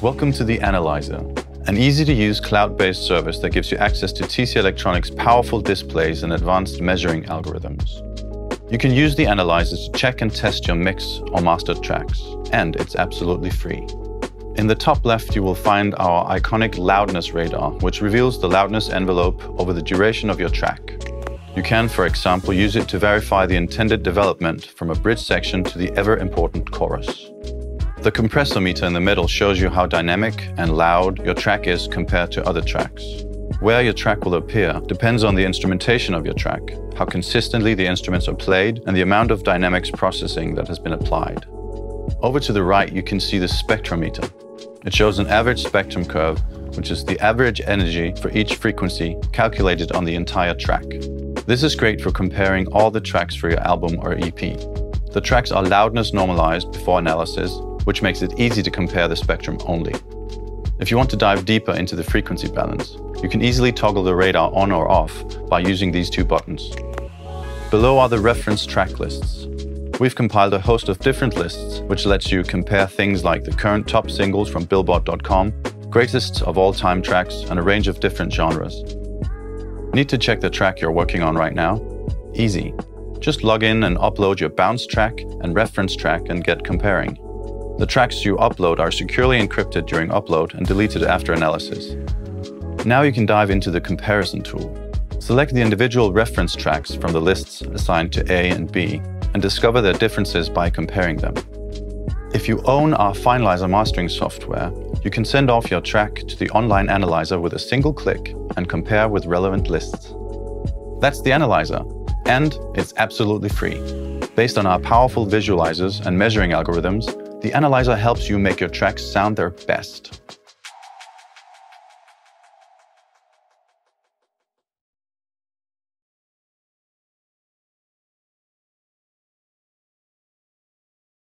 Welcome to the Analyzer, an easy-to-use cloud-based service that gives you access to TC Electronic's powerful displays and advanced measuring algorithms. You can use the Analyzer to check and test your mix or mastered tracks, and it's absolutely free. In the top left, you will find our iconic loudness radar, which reveals the loudness envelope over the duration of your track. You can, for example, use it to verify the intended development from a bridge section to the ever-important chorus. The compressor meter in the middle shows you how dynamic and loud your track is compared to other tracks. Where your track will appear depends on the instrumentation of your track, how consistently the instruments are played, and the amount of dynamics processing that has been applied. Over to the right, you can see the spectrometer. It shows an average spectrum curve, which is the average energy for each frequency calculated on the entire track. This is great for comparing all the tracks for your album or EP. The tracks are loudness normalized before analysis which makes it easy to compare the spectrum only. If you want to dive deeper into the frequency balance, you can easily toggle the radar on or off by using these two buttons. Below are the reference track lists. We've compiled a host of different lists, which lets you compare things like the current top singles from Billboard.com, greatest of all time tracks, and a range of different genres. Need to check the track you're working on right now? Easy. Just log in and upload your bounce track and reference track and get comparing. The tracks you upload are securely encrypted during upload and deleted after analysis. Now you can dive into the comparison tool. Select the individual reference tracks from the lists assigned to A and B and discover their differences by comparing them. If you own our Finalizer mastering software, you can send off your track to the online analyzer with a single click and compare with relevant lists. That's the analyzer, and it's absolutely free. Based on our powerful visualizers and measuring algorithms, the analyzer helps you make your tracks sound their best.